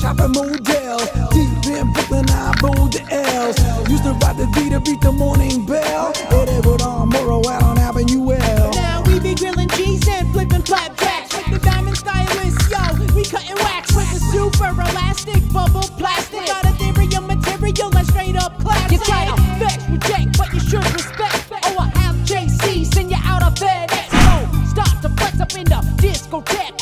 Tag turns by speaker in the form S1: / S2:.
S1: shopping model. Deep in Brooklyn, I bowled the L's. Used to ride the V to beat the morning bell. Hit put on Armoro out on Avenue L.
S2: Now we be grilling G's and flipping flapjacks. With the diamond stylist, yo, we cutting wax with the super elastic bubble plastic. Got a theory of material and straight up classic. You try to vex,
S3: reject,
S2: but you
S3: should respect.
S2: Oh, I have JC,
S3: send you out of FedEx.
S2: So
S3: start to flex up in the discotheque.